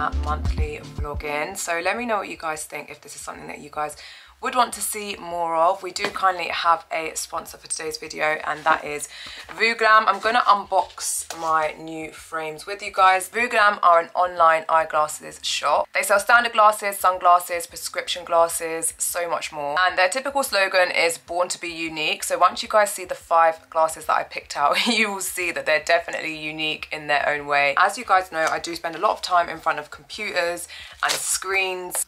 at monthly vlogging. So let me know what you guys think if this is something that you guys would want to see more of, we do kindly have a sponsor for today's video and that is Vooglam. I'm going to unbox my new frames with you guys. Vooglam are an online eyeglasses shop. They sell standard glasses, sunglasses, prescription glasses, so much more. And their typical slogan is born to be unique. So once you guys see the five glasses that I picked out, you will see that they're definitely unique in their own way. As you guys know, I do spend a lot of time in front of computers and screens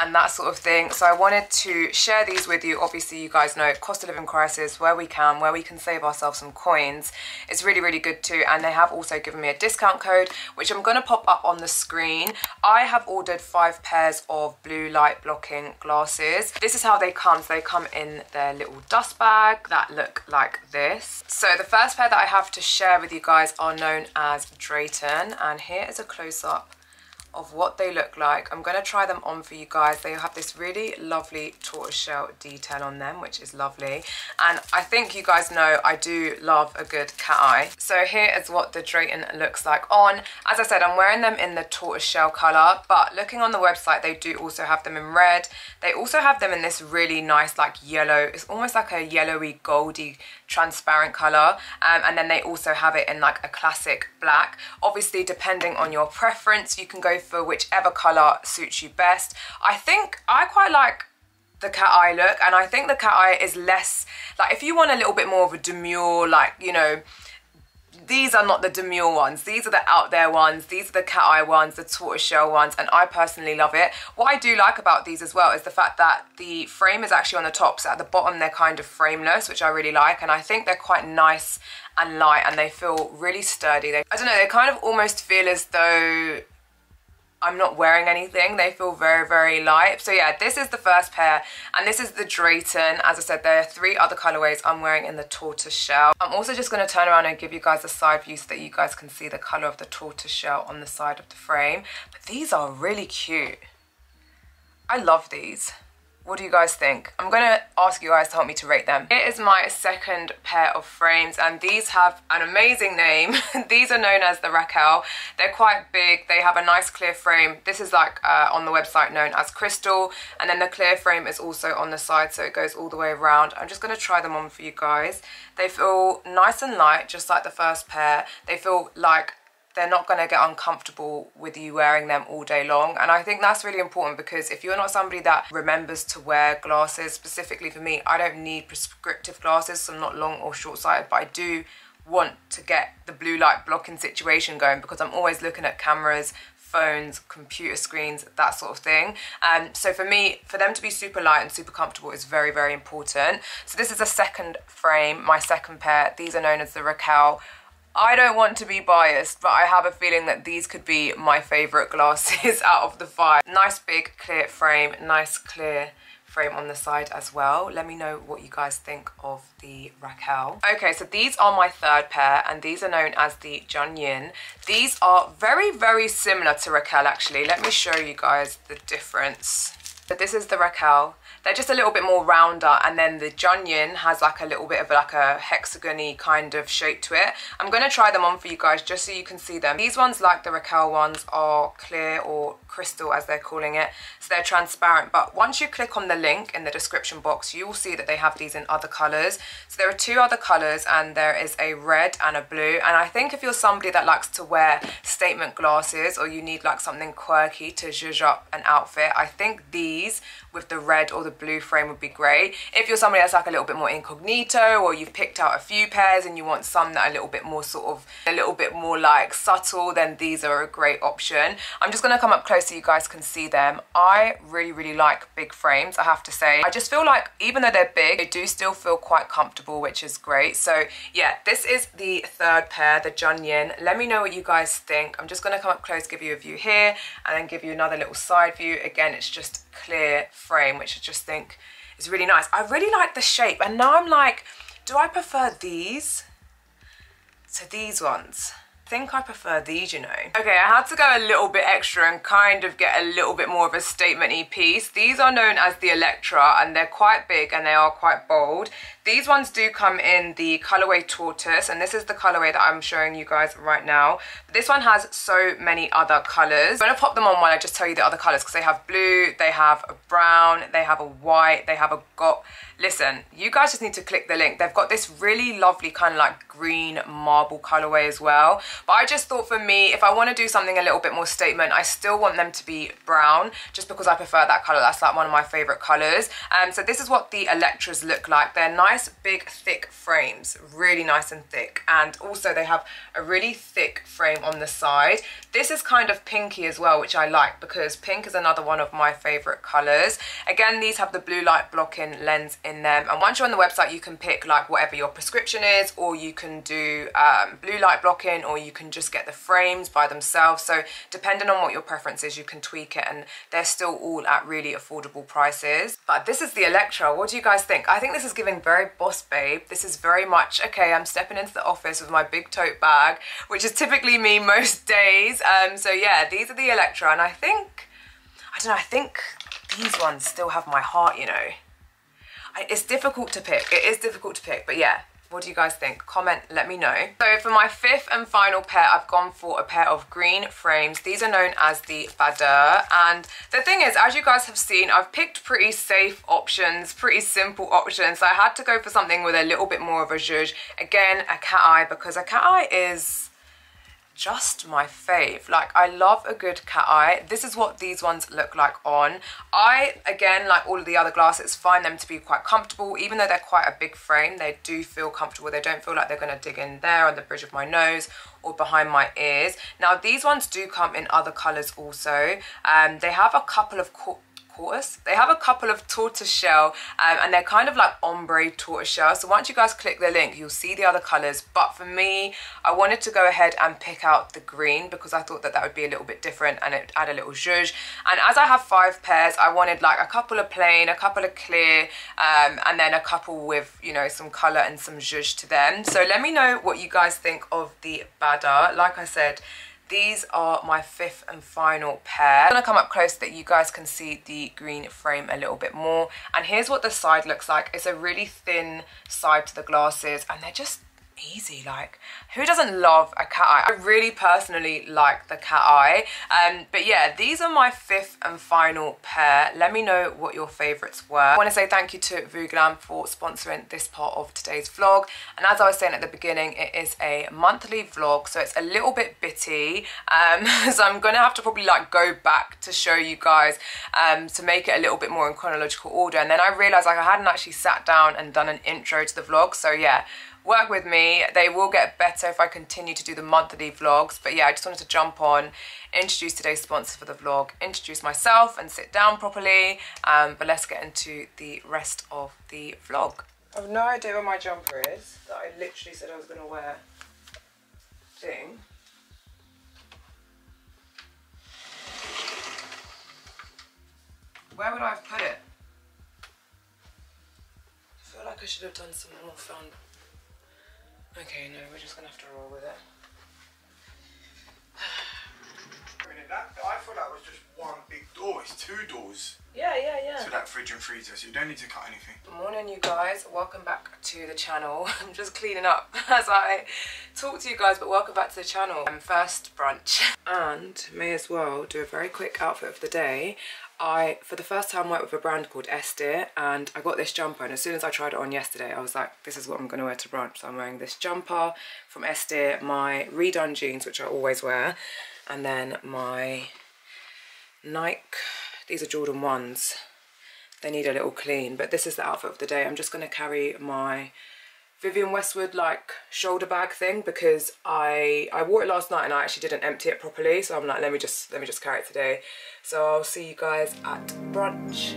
and that sort of thing. So I wanted to share these with you. Obviously, you guys know cost of living crisis, where we can, where we can save ourselves some coins. It's really, really good too. And they have also given me a discount code, which I'm gonna pop up on the screen. I have ordered five pairs of blue light blocking glasses. This is how they come. So they come in their little dust bag that look like this. So the first pair that I have to share with you guys are known as Drayton. And here is a close up of what they look like. I'm going to try them on for you guys. They have this really lovely tortoiseshell detail on them, which is lovely. And I think you guys know I do love a good cat eye. So here is what the Drayton looks like on. As I said, I'm wearing them in the tortoiseshell colour, but looking on the website, they do also have them in red. They also have them in this really nice like yellow. It's almost like a yellowy goldy transparent colour. Um, and then they also have it in like a classic black. Obviously, depending on your preference, you can go for whichever colour suits you best. I think I quite like the cat eye look and I think the cat eye is less like if you want a little bit more of a demure like you know these are not the demure ones. These are the out there ones. These are the cat eye ones, the tortoiseshell ones, and I personally love it. What I do like about these as well is the fact that the frame is actually on the top, so at the bottom they're kind of frameless, which I really like, and I think they're quite nice and light, and they feel really sturdy. They, I don't know, they kind of almost feel as though I'm not wearing anything. They feel very, very light. So yeah, this is the first pair and this is the Drayton. As I said, there are three other colorways I'm wearing in the tortoise shell. I'm also just going to turn around and give you guys a side view so that you guys can see the color of the tortoise shell on the side of the frame. But these are really cute. I love these. What do you guys think? I'm to ask you guys to help me to rate them. It is my second pair of frames and these have an amazing name. these are known as the Raquel. They're quite big. They have a nice clear frame. This is like uh, on the website known as Crystal and then the clear frame is also on the side so it goes all the way around. I'm just to try them on for you guys. They feel nice and light just like the first pair. They feel like they're not going to get uncomfortable with you wearing them all day long and I think that's really important because if you're not somebody that remembers to wear glasses specifically for me I don't need prescriptive glasses so I'm not long or short-sighted but I do want to get the blue light blocking situation going because I'm always looking at cameras phones, computer screens, that sort of thing. Um, so for me, for them to be super light and super comfortable is very, very important. So this is a second frame, my second pair. These are known as the Raquel I don't want to be biased, but I have a feeling that these could be my favourite glasses out of the five. Nice big clear frame, nice clear frame on the side as well. Let me know what you guys think of the Raquel. Okay, so these are my third pair and these are known as the Junyin. These are very, very similar to Raquel actually. Let me show you guys the difference. So this is the Raquel they're just a little bit more rounder and then the Junyin has like a little bit of like a hexagony kind of shape to it. I'm going to try them on for you guys just so you can see them. These ones like the Raquel ones are clear or crystal as they're calling it. So they're transparent but once you click on the link in the description box you will see that they have these in other colours. So there are two other colours and there is a red and a blue and I think if you're somebody that likes to wear statement glasses or you need like something quirky to zhuzh up an outfit I think these with the red or the blue frame would be great. If you're somebody that's like a little bit more incognito or you've picked out a few pairs and you want some that are a little bit more sort of, a little bit more like subtle, then these are a great option. I'm just gonna come up close so you guys can see them. I really, really like big frames, I have to say. I just feel like even though they're big, they do still feel quite comfortable, which is great. So yeah, this is the third pair, the Junyin. Let me know what you guys think. I'm just gonna come up close, give you a view here, and then give you another little side view. Again, it's just clear frame, which is just think is really nice. I really like the shape. And now I'm like, do I prefer these to these ones? I think I prefer these, you know. Okay, I had to go a little bit extra and kind of get a little bit more of a statement-y piece. These are known as the Elektra and they're quite big and they are quite bold. These ones do come in the colorway tortoise and this is the colorway that I'm showing you guys right now. This one has so many other colors. I'm gonna pop them on while I just tell you the other colors because they have blue, they have a brown, they have a white, they have a got listen you guys just need to click the link. They've got this really lovely kind of like green marble colorway as well. But i just thought for me if i want to do something a little bit more statement i still want them to be brown just because i prefer that color. That's like one of my favorite colors. Um so this is what the Elektras look like. They're nice big thick frames. Really nice and thick. And also they have a really thick frame on the side. This is kind of pinky as well which i like because pink is another one of my favorite colors. Again these have the blue light blocking lens in in them. And once you're on the website you can pick like whatever your prescription is or you can do um, blue light blocking or you can just get the frames by themselves. So depending on what your preference is you can tweak it and they're still all at really affordable prices. But this is the Elektra. What do you guys think? I think this is giving very boss babe this is very much okay I'm stepping into the office with my big tote bag which is typically me most days um, so yeah these are the Elektra and I think I don't know I think these ones still have my heart you know it's difficult to pick. It is difficult to pick, but yeah, what do you guys think? Comment, let me know. So for my fifth and final pair, I've gone for a pair of green frames. These are known as the Bader. And the thing is, as you guys have seen, I've picked pretty safe options, pretty simple options. So I had to go for something with a little bit more of a zhuzh. Again, a cat eye, because a cat eye is just my fave. Like, I love a good cat eye. This is what these ones look like on. I, again, like all of the other glasses, find them to be quite comfortable. Even though they're quite a big frame, they do feel comfortable. They don't feel like they're going to dig in there on the bridge of my nose or behind my ears. Now, these ones do come in other colours also. Um, they have a couple of They have a couple of tortoise shell um, and they're kind of like ombre tortoise shell. So once you guys click the link, you'll see the other colors. But for me, I wanted to go ahead and pick out the green because I thought that that would be a little bit different and it add a little zhuzh. And as I have five pairs, I wanted like a couple of plain, a couple of clear, um, and then a couple with, you know, some color and some zhuzh to them. So let me know what you guys think of the Bader. Like I said, these are my fifth and final pair. I'm gonna come up close so that you guys can see the green frame a little bit more. And here's what the side looks like. It's a really thin side to the glasses and they're just easy like who doesn't love a cat eye? I really personally like the cat eye. Um but yeah these are my fifth and final pair. Let me know what your favorites were. I want to say thank you to Vooglam for sponsoring this part of today's vlog. And as i was saying at the beginning it is a monthly vlog so it's a little bit bitty. Um so i'm gonna have to probably like go back to show you guys um to make it a little bit more in chronological order. And then i realized like i hadn't actually sat down and done an intro to the vlog. So yeah work with me. They will get better if I continue to do the monthly vlogs. But yeah, I just wanted to jump on, introduce today's sponsor for the vlog, introduce myself and sit down properly. Um, but let's get into the rest of the vlog. I have no idea where my jumper is that I literally said I was going to wear. Thing. Where would I have put it? I feel like I should have done some more fun Okay, no, we're just gonna have to roll with it. that, I thought that was just one big door. It's two doors. Yeah, yeah, yeah. So that fridge and freezer, so you don't need to cut anything. Good morning, you guys. Welcome back to the channel. I'm just cleaning up as I talk to you guys, but welcome back to the channel. Um, first brunch. And may as well do a very quick outfit of the day. I, for the first time, went with a brand called Estir and I got this jumper and as soon as I tried it on yesterday, I was like, this is what I'm going to wear to brunch. So I'm wearing this jumper from Estir, my redone jeans, which I always wear, and then my Nike, these are Jordan 1s. They need a little clean, but this is the outfit of the day. I'm just going to carry my Vivienne Westwood like shoulder bag thing because I I wore it last night and I actually didn't empty it properly. So I'm like let me just let me just carry it today. So I'll see you guys at brunch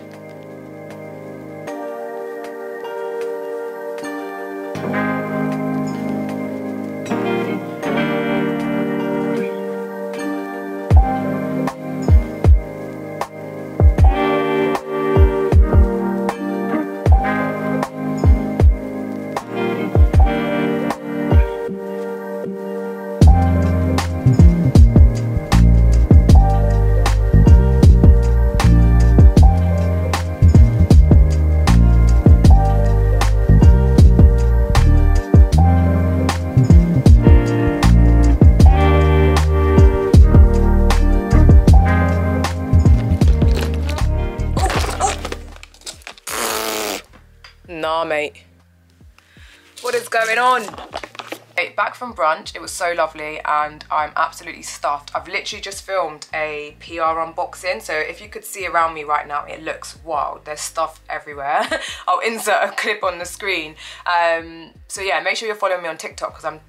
back from brunch. It was so lovely and I'm absolutely stuffed. I've literally just filmed a PR unboxing. So if you could see around me right now, it looks wild. There's stuff everywhere. I'll insert a clip on the screen. Um, so yeah, make sure you're following me on TikTok because I'm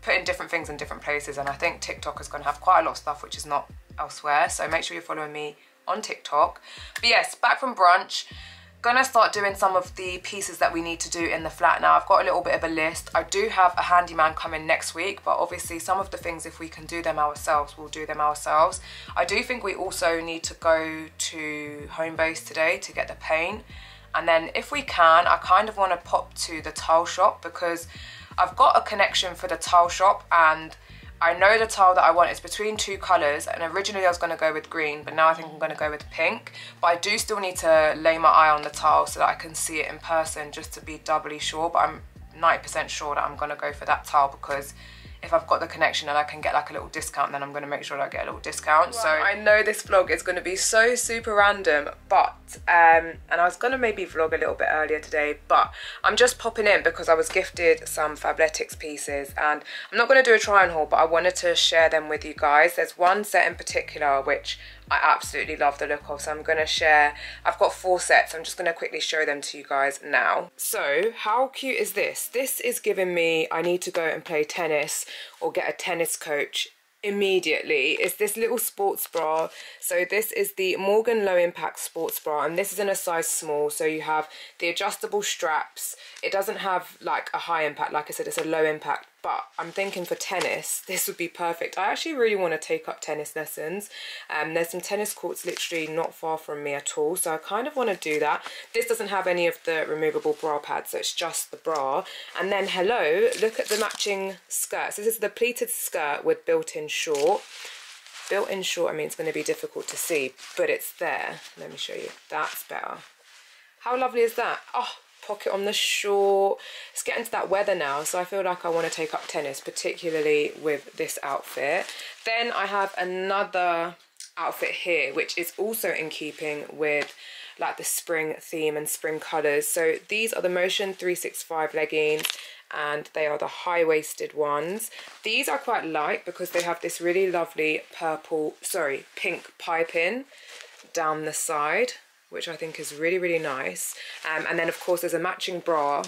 putting different things in different places. And I think TikTok is going to have quite a lot of stuff which is not elsewhere. So make sure you're following me on TikTok. But yes, back from brunch gonna start doing some of the pieces that we need to do in the flat now. I've got a little bit of a list. I do have a handyman coming next week, but obviously some of the things, if we can do them ourselves, we'll do them ourselves. I do think we also need to go to Homebase today to get the paint. And then if we can, I kind of wanna pop to the tile shop because I've got a connection for the tile shop and I know the tile that I want is between two colours and originally I was going to go with green but now I think I'm going to go with pink. But I do still need to lay my eye on the tile so that I can see it in person just to be doubly sure but I'm 90% sure that I'm going to go for that tile because if I've got the connection and I can get like a little discount, then I'm gonna make sure that I get a little discount. So I know this vlog is gonna be so super random, but, um, and I was gonna maybe vlog a little bit earlier today, but I'm just popping in because I was gifted some Fabletics pieces and I'm not gonna do a try on haul, but I wanted to share them with you guys. There's one set in particular which I absolutely love the look of. So I'm going to share, I've got four sets. I'm just going to quickly show them to you guys now. So how cute is this? This is giving me, I need to go and play tennis or get a tennis coach immediately. Is this little sports bra. So this is the Morgan low impact sports bra and this is in a size small. So you have the adjustable straps. It doesn't have like a high impact. Like I said it's a low impact but I'm thinking for tennis, this would be perfect. I actually really want to take up tennis lessons. Um, there's some tennis courts literally not far from me at all, so I kind of want to do that. This doesn't have any of the removable bra pads, so it's just the bra. And then, hello, look at the matching skirt. So this is the pleated skirt with built-in short. Built-in short, I mean, it's going to be difficult to see, but it's there. Let me show you. That's better. How lovely is that? Oh, pocket on the short. It's getting to that weather now, so I feel like I want to take up tennis, particularly with this outfit. Then I have another outfit here, which is also in keeping with like the spring theme and spring colours. So these are the Motion 365 leggings and they are the high-waisted ones. These are quite light because they have this really lovely purple, sorry, pink piping down the side which I think is really, really nice. Um, and then of course there's a matching bra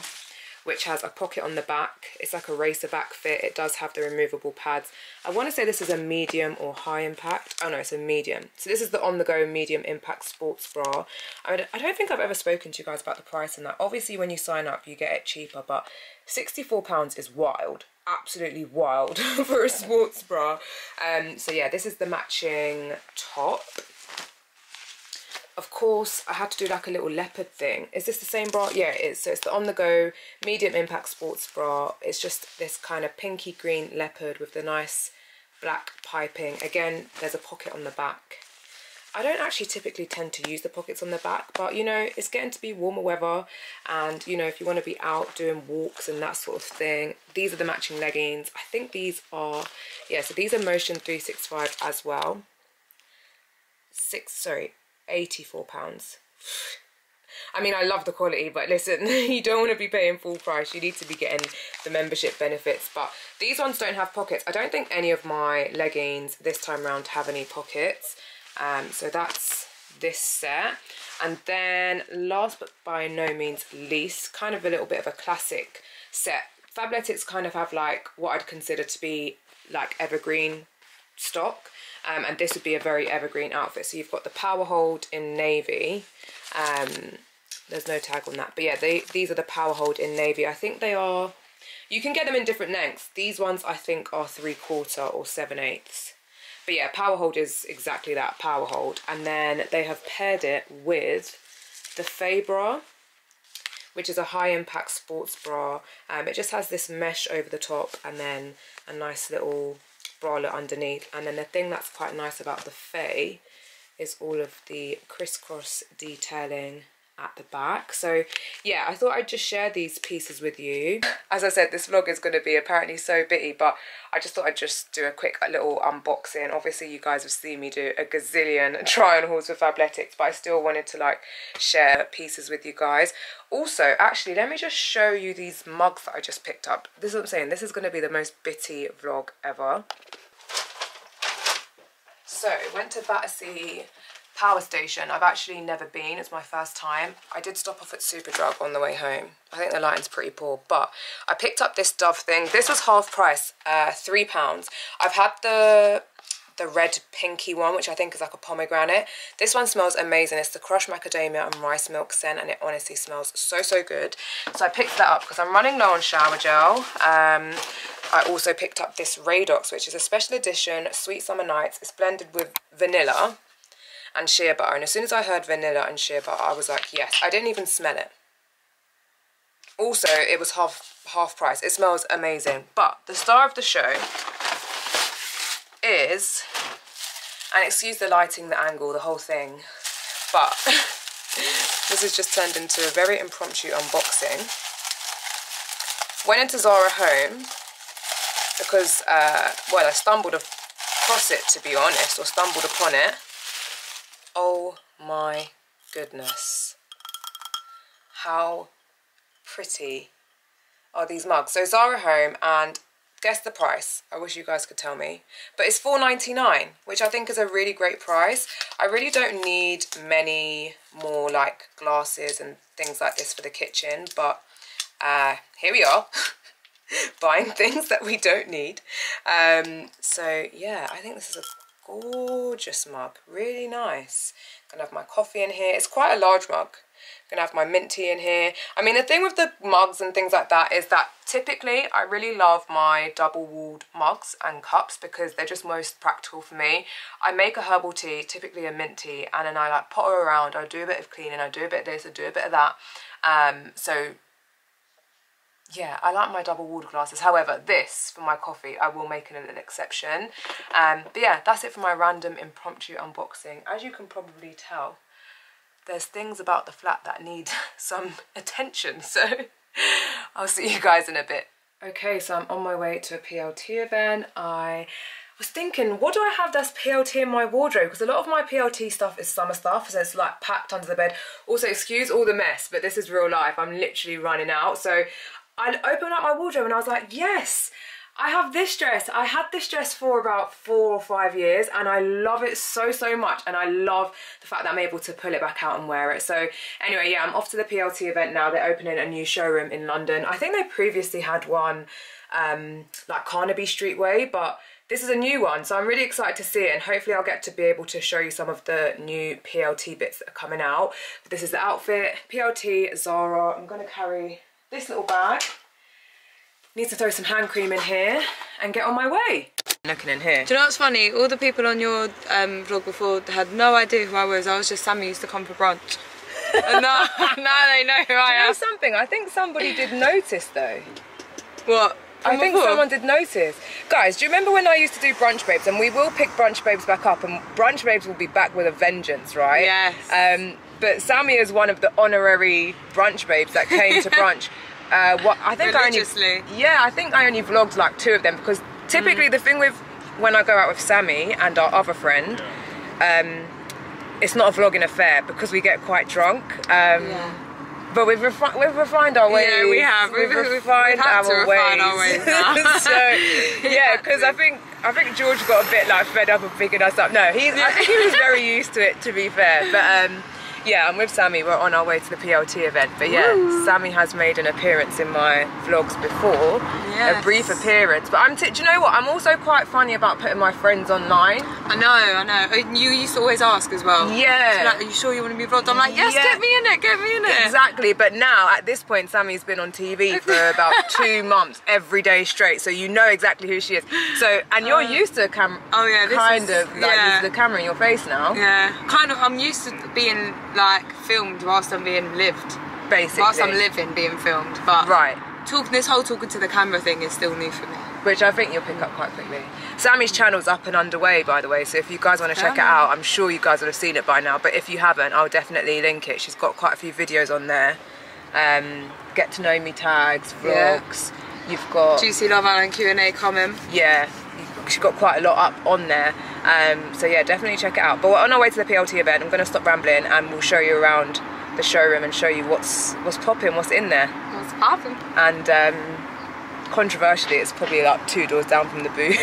which has a pocket on the back. It's like a racer back fit. It does have the removable pads. I want to say this is a medium or high impact. Oh no, it's a medium. So this is the on-the-go medium impact sports bra. I, I don't think I've ever spoken to you guys about the price on that. Obviously when you sign up you get it cheaper, but £64 is wild. Absolutely wild for a sports bra. Um, so yeah, this is the matching top of course I had to do like a little leopard thing. Is this the same bra? Yeah it is. So it's the on the go medium impact sports bra. It's just this kind of pinky green leopard with the nice black piping. Again there's a pocket on the back. I don't actually typically tend to use the pockets on the back but you know it's getting to be warmer weather and you know if you want to be out doing walks and that sort of thing these are the matching leggings. I think these are yeah so these are motion 365 as well. Six sorry 84 pounds I mean, I love the quality, but listen, you don't want to be paying full price. You need to be getting the membership benefits. But these ones don't have pockets. I don't think any of my leggings this time around have any pockets. Um, so that's this set. And then last but by no means least, kind of a little bit of a classic set. Fabletics kind of have like what I'd consider to be like evergreen stock um, and this would be a very evergreen outfit. So you've got the power hold in navy. Um, there's no tag on that. But yeah, they, these are the power hold in navy. I think they are, you can get them in different lengths. These ones I think are three quarter or seven eighths. But yeah, power hold is exactly that, power hold. And then they have paired it with the Faye bra, which is a high impact sports bra. Um, it just has this mesh over the top and then a nice little bralette underneath. And then the thing that's quite nice about the Faye is all of the crisscross detailing at the back. So yeah, I thought I'd just share these pieces with you. As I said, this vlog is going to be apparently so bitty, but I just thought I'd just do a quick little unboxing. Obviously, you guys have seen me do a gazillion try-on hauls with Fabletics, but I still wanted to like share pieces with you guys. Also, actually, let me just show you these mugs that I just picked up. This is what I'm saying. This is going to be the most bitty vlog ever. So, went to Battersea power station. I've actually never been. It's my first time. I did stop off at Superdrug on the way home. I think the lighting's pretty poor, but I picked up this Dove thing. This was half price, uh, three pounds. I've had the the red pinky one, which I think is like a pomegranate. This one smells amazing. It's the crushed macadamia and rice milk scent, and it honestly smells so, so good. So I picked that up because I'm running low on shower gel. Um, I also picked up this Radox, which is a special edition Sweet Summer Nights. It's blended with vanilla and shea butter. And as soon as I heard vanilla and shea butter, I was like, yes. I didn't even smell it. Also, it was half half price. It smells amazing. But the star of the show is, and excuse the lighting, the angle, the whole thing, but this has just turned into a very impromptu unboxing. Went into Zara Home because, uh, well, I stumbled across it to be honest, or stumbled upon it. Oh my goodness. How pretty are these mugs. So Zara Home and guess the price. I wish you guys could tell me. But it's $4.99, which I think is a really great price. I really don't need many more like glasses and things like this for the kitchen. But uh, here we are. buying things that we don't need. Um, so yeah, I think this is a gorgeous mug. Really nice. Gonna have my coffee in here. It's quite a large mug gonna have my mint tea in here i mean the thing with the mugs and things like that is that typically i really love my double walled mugs and cups because they're just most practical for me i make a herbal tea typically a mint tea and then i like potter around i do a bit of cleaning i do a bit of this i do a bit of that um so yeah, I like my double walled glasses. However, this for my coffee, I will make an exception. Um, but yeah, that's it for my random impromptu unboxing. As you can probably tell, there's things about the flat that need some attention. So I'll see you guys in a bit. Okay, so I'm on my way to a PLT event. I was thinking, what do I have that's PLT in my wardrobe? Because a lot of my PLT stuff is summer stuff, so it's like packed under the bed. Also, excuse all the mess, but this is real life. I'm literally running out. So I opened up my wardrobe and I was like, yes, I have this dress. I had this dress for about four or five years and I love it so, so much. And I love the fact that I'm able to pull it back out and wear it. So anyway, yeah, I'm off to the PLT event now. They're opening a new showroom in London. I think they previously had one um, like Carnaby Street way, but this is a new one. So I'm really excited to see it and hopefully I'll get to be able to show you some of the new PLT bits that are coming out. But this is the outfit, PLT, Zara. I'm gonna carry this little bag Need to throw some hand cream in here and get on my way. Looking in here. Do you know what's funny? All the people on your um, vlog before had no idea who I was. I was just Samie used to come for brunch. and now, now they know who I Do you am. know something? I think somebody did notice though. What? I think someone did notice. Guys, do you remember when I used to do Brunch Babes? And we will pick Brunch Babes back up and Brunch Babes will be back with a vengeance, right? Yes. Um, but Samie is one of the honorary Brunch Babes that came to brunch. Uh, what I think I only yeah I think I only vlogged like two of them because typically the thing with when I go out with Samie and our other friend, um, it's not a vlogging affair because we get quite drunk. Um, But we've, refi- we've refined our ways. Yeah, we have. We've, We've- refined, we've our, to ways. our ways now. so yeah, because I think I think George got a bit like fed up of picking us up. No, he's I think he was very used to it to be fair. But um, yeah, I'm with Samie. We're on our way to the PLT event. But yeah, Samie has made an appearance in my vlogs before, a brief appearance. But I'm. Do you know what? I'm also quite funny about putting my friends online. I know, I know. Oh, you used to always ask as well. Yeah. So like, are you sure you want to be vlogged? I'm like, yes, Yeah. get me in it, get me in it. Exactly, but now at this point, Samie's been on TV for about two months, every day straight. So you know exactly who she is. So and you're uh, used to cam. oh, yeah, this kind is- of like yeah. the camera in your face now. Yeah, kind of. I'm used to being like filmed whilst I'm being lived. Basically, Whilst I'm living, being filmed. But Right. talking this whole talking to the camera thing is still new for me. which I think you'll pick up quite quickly. Samie's channel's up and underway, by the way, so if you guys want to check it out, I'm sure you guys would have seen it by now, but if you haven't, I'll definitely link it. She's got quite a few videos on there. Um, get to know me tags, Yeah. vlogs. You've got Juicy Love Island Q&A coming. yeah, she's got quite a lot up on there. Um, so yeah, definitely check it out. But we're on our way to the PLT event. I'm going to stop rambling and we'll show you around the showroom and show you what's what's popping, what's in there. What's poppin'? And um, controversially, it's probably like two doors down from the booth.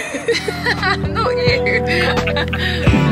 Not you.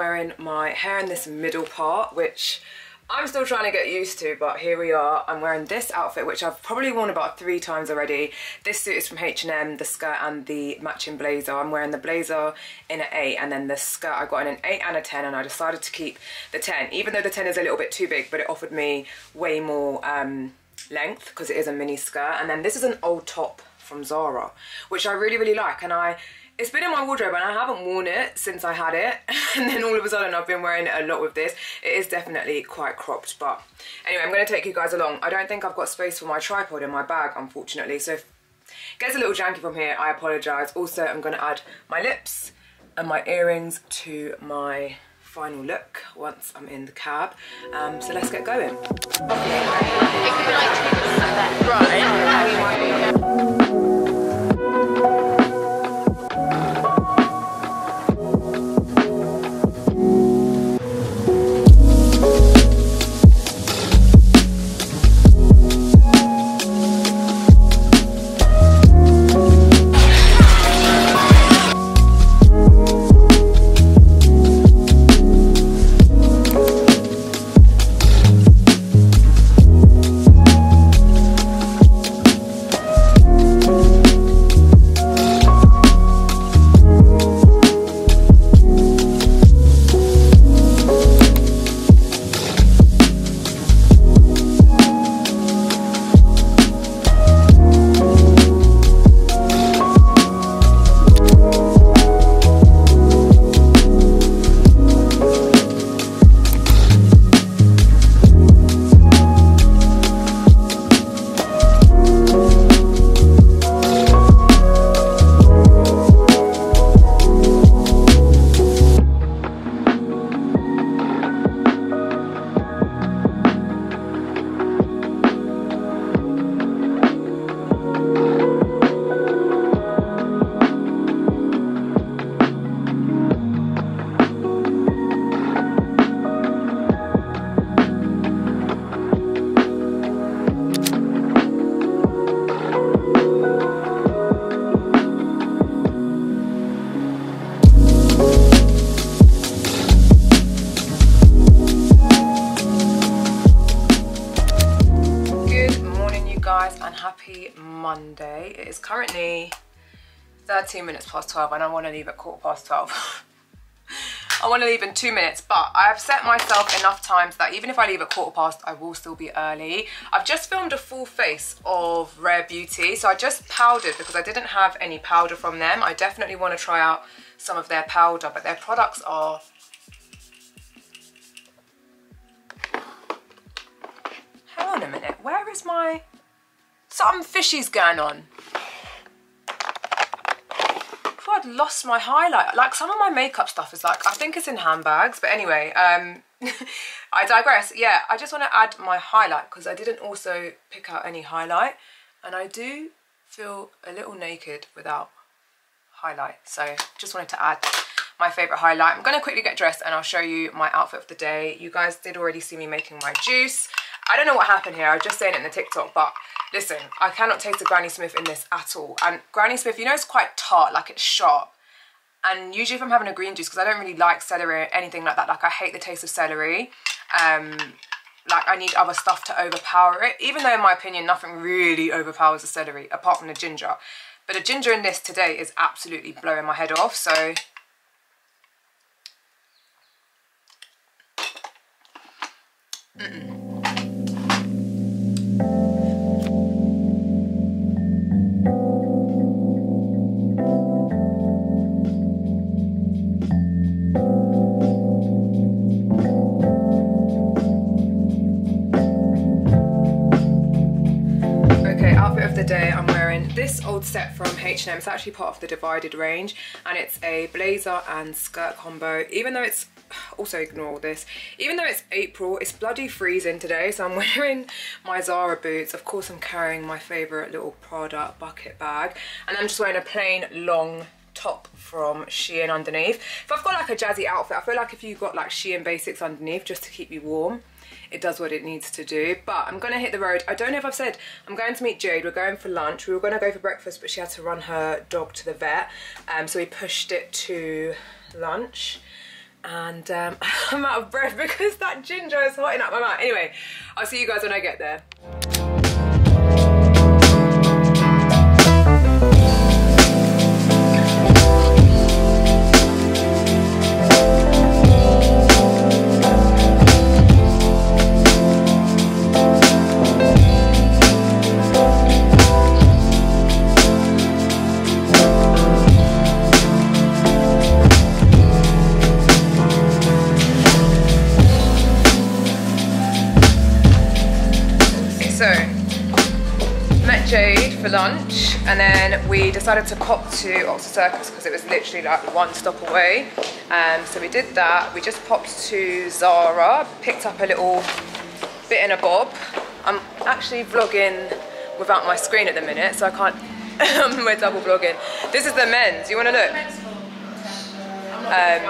wearing my hair in this middle part, which I'm still trying to get used to, but here we are. I'm wearing this outfit, which I've probably worn about three times already. This suit is from H&M, the skirt and the matching blazer. I'm wearing the blazer in an 8 and then the skirt I got in an 8 and a 10 and I decided to keep the 10, even though the 10 is a little bit too big, but it offered me way more um, length because it is a mini skirt. And then this is an old top from Zara, which I really, really like. And I, it's been in my wardrobe and I haven't worn it since I had it. And then all of a sudden I've been wearing it a lot with this. It is definitely quite cropped, but anyway, I'm gonna take you guys along. I don't think I've got space for my tripod in my bag, unfortunately. So if it gets a little janky from here, I apologize. Also, I'm gonna add my lips and my earrings to my final look once I'm in the cab. Um, so let's get going. Good 13 minutes past 12, and I want to leave at quarter past 12. I want to leave in two minutes, but I have set myself enough times that even if I leave at quarter past, I will still be early. I've just filmed a full face of Rare Beauty, so I just powdered because I didn't have any powder from them. I definitely want to try out some of their powder, but their products are Hang on a minute, where is my... Something fishy's going on. I'd lost my highlight. Like some of my makeup stuff is like, I think it's in handbags. But anyway, um, I digress. Yeah, I just want to add my highlight because I didn't also pick out any highlight. And I do feel a little naked without highlight. So just wanted to add my favourite highlight. I'm going to quickly get dressed and I'll show you my outfit of the day. You guys did already see me making my juice. I don't know what happened here. I was just saying it in the TikTok, but listen, I cannot taste the Granny Smith in this at all. And Granny Smith, you know, it's quite tart, like it's sharp. And usually if I'm having a green juice, because I don't really like celery or anything like that, like I hate the taste of celery. Um, like I need other stuff to overpower it. Even though in my opinion, nothing really overpowers the celery, apart from the ginger. But the ginger in this today is absolutely blowing my head off. So Mm -mm. This old set from H&M. It's actually part of the Divided range and it's a blazer and skirt combo. Even though it's, also ignore this, even though it's April, it's bloody freezing today. So I'm wearing my Zara boots. Of course I'm carrying my favourite little Prada bucket bag. And I'm just wearing a plain long top from Shein underneath. If I've got like a jazzy outfit, I feel like if you've got like Shein basics underneath just to keep you warm, it does what it needs to do. But I'm gonna hit the road. I don't know if I've said, I'm going to meet Jade. We're going for lunch. We were gonna go for breakfast, but she had to run her dog to the vet. Um, so we pushed it to lunch. And um, I'm out of breath because that ginger is hotting up my mouth. Anyway, I'll see you guys when I get there. Lunch and then we decided to pop to Oxford Circus because it was literally like one stop away. Um, so we did that. We just popped to Zara, picked up a little bit in a bob. I'm actually vlogging without my screen at the minute so I can't, we're double vlogging. This is the men's, you want to look? Um,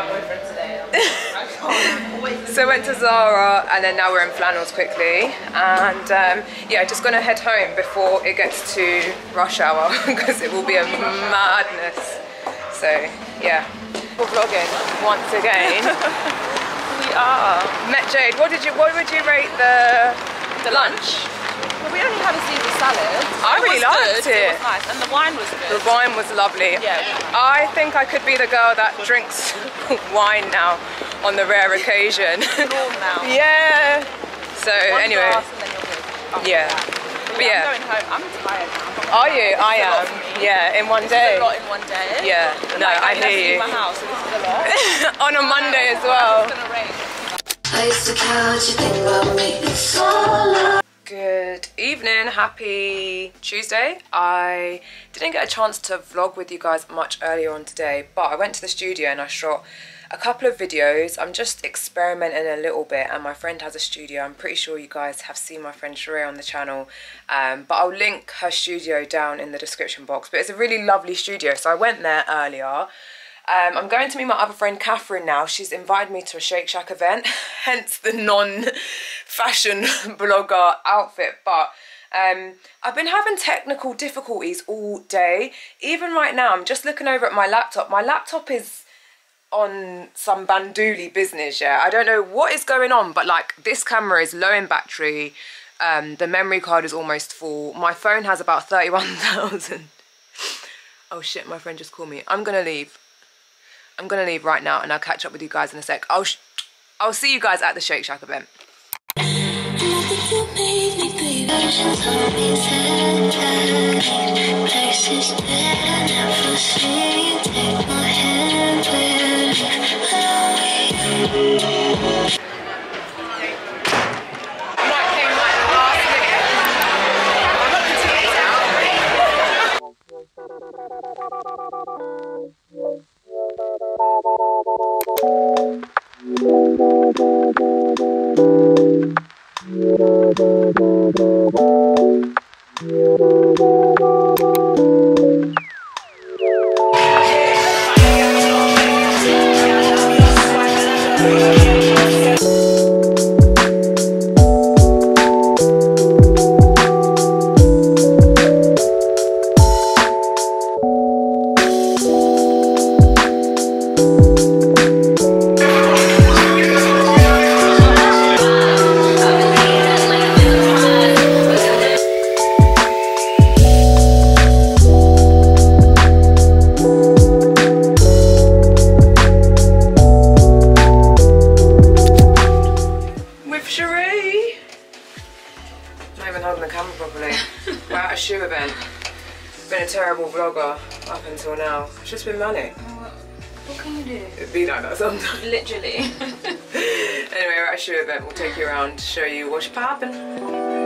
so went to Zara and then now we're in flannels quickly. And um, yeah just gonna head home before it gets to rush hour because it will be a madness. So yeah. We're vlogging once again. We are. Met Jade what did you what would you rate the the lunch well, we only had a Caesar salad. I it really liked good. it. It was nice, and the wine was good. The wine was lovely. Yeah. I think I could be the girl that drinks wine now on the rare occasion. now. yeah. So One anyway. Oh, yeah. But yeah. I'm going home. I'm tired now. Are you? I am. Yeah, in one day. a lot in one day. Yeah. No, like, I, I hear you. my house, so this is a lot. on a Monday as well. Good evening, happy Tuesday. I didn't get a chance to vlog with you guys much earlier on today, but I went to the studio and I shot a couple of videos. I'm just experimenting a little bit and my friend has a studio. I'm pretty sure you guys have seen my friend Sheree on the channel. Um, but I'll link her studio down in the description box. But it's a really lovely studio. So I went there earlier. Um, I'm going to meet my other friend Catherine now. She's invited me to a Shake Shack event, hence the non-fashion blogger outfit. But um, I've been having technical difficulties all day. Even right now, I'm just looking over at my laptop. My laptop is on some banduli business, yeah. I don't know what is going on, but like this camera is low in battery. Um, the memory card is almost full. My phone has about 31,000. oh shit, my friend just called me. I'm gonna leave. I'm gonna leave right now and I'll catch up with you guys in a sec. I'll, I'll see you guys at the Shake Shack event. Yeah. Until now. It's just been manic. Oh, what can you do? It'd be like that sometimes. Literally. anyway, we're at a shoe event. We'll take you around, to show you what's poppin'.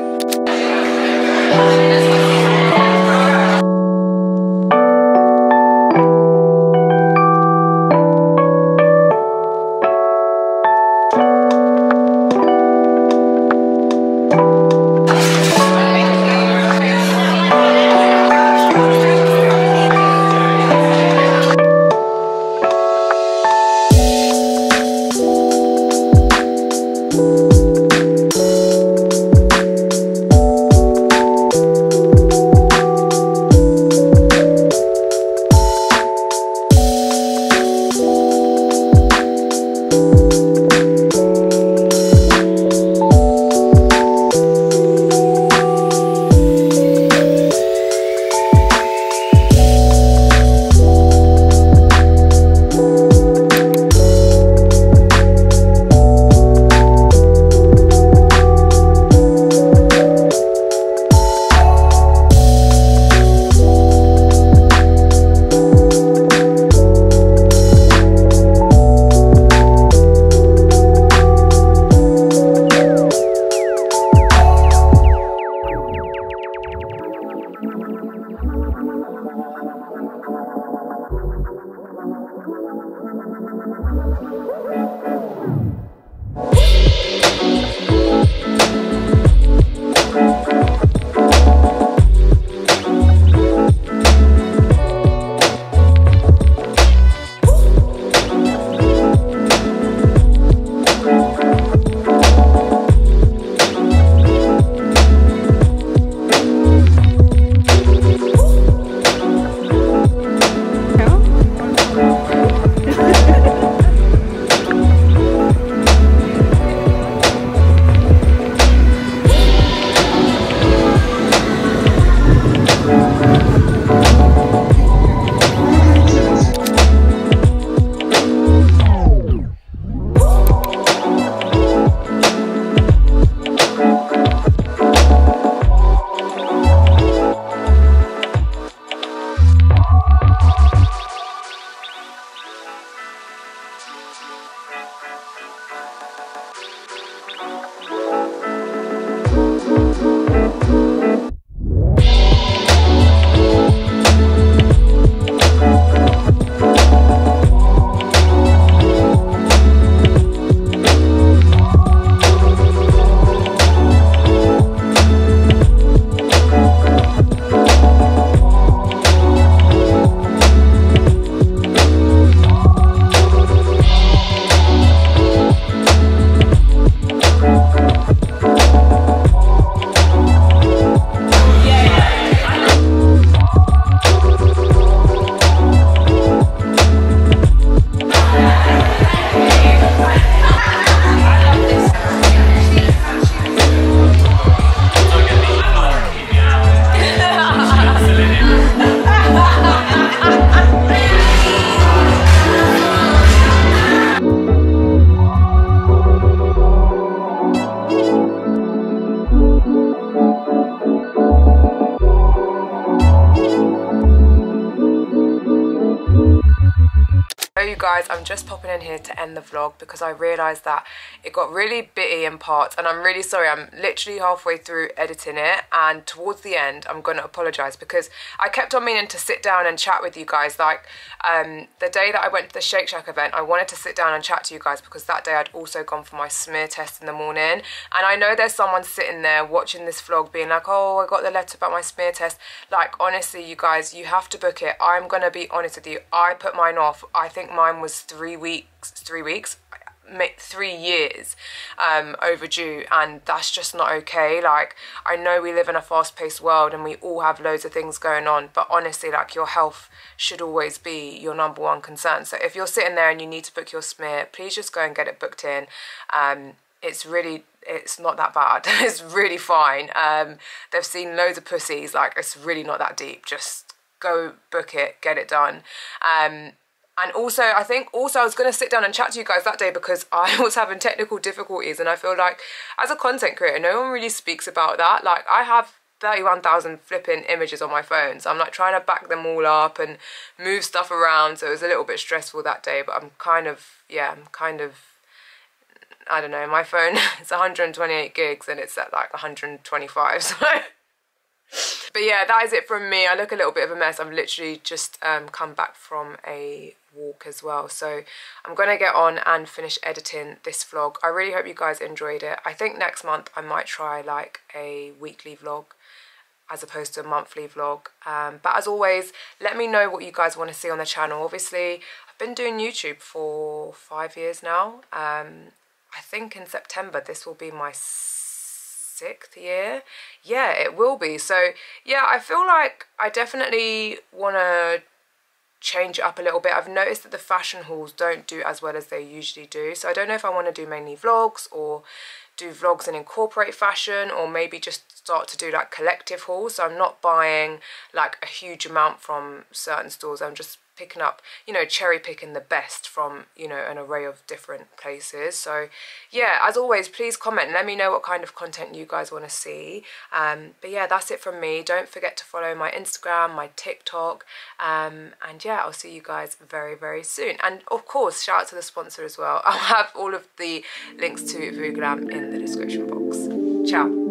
Vlog because I realised that it got really bitty in parts and I'm really sorry. I'm literally halfway through editing it and towards the end I'm going to apologise because I kept on meaning to sit down and chat with you guys. Like um, the day that I went to the Shake Shack event, I wanted to sit down and chat to you guys because that day I'd also gone for my smear test in the morning. And I know there's someone sitting there watching this vlog being like, oh, I got the letter about my smear test. Like honestly, you guys, you have to book it. I'm going to be honest with you. I put mine off. I think mine was three weeks, three weeks, three years um, overdue and that's just not okay. Like I know we live in a fast-paced world and we all have loads of things going on but honestly like your health should always be your number one concern. So if you're sitting there and you need to book your smear please just go and get it booked in. Um, it's really it's not that bad. It's really fine. Um, they've seen loads of pussies. Like it's really not that deep. Just go book it get it done. Um, and also I think also I was going to sit down and chat to you guys that day because I was having technical difficulties and I feel like as a content creator no one really speaks about that. Like I have 31,000 flipping images on my phone so I'm like trying to back them all up and move stuff around so it was a little bit stressful that day but I'm kind of yeah I'm kind of I don't know my phone is 128 gigs and it's at like 125 so. But yeah that is it from me. I look a little bit of a mess. I've literally just um, come back from a walk as well. So I'm gonna get on and finish editing this vlog. I really hope you guys enjoyed it. I think next month I might try like a weekly vlog as opposed to a monthly vlog. Um, but as always let me know what you guys want to see on the channel. Obviously I've been doing YouTube for five years now. Um, I think in September this will be my sixth year. Yeah it will be. So yeah I feel like I definitely want to change it up a little bit. I've noticed that the fashion hauls don't do as well as they usually do. So I don't know if I want to do mainly vlogs or do vlogs and incorporate fashion or maybe just start to do like collective hauls. So I'm not buying like a huge amount from certain stores. I'm just picking up, you know, cherry picking the best from, you know, an array of different places. So yeah, as always, please comment let me know what kind of content you guys want to see. Um, but yeah, that's it from me. Don't forget to follow my Instagram, my TikTok. Um, and yeah, I'll see you guys very, very soon. And of course, shout out to the sponsor as well. I'll have all of the links to Vooglam in the description box. Ciao.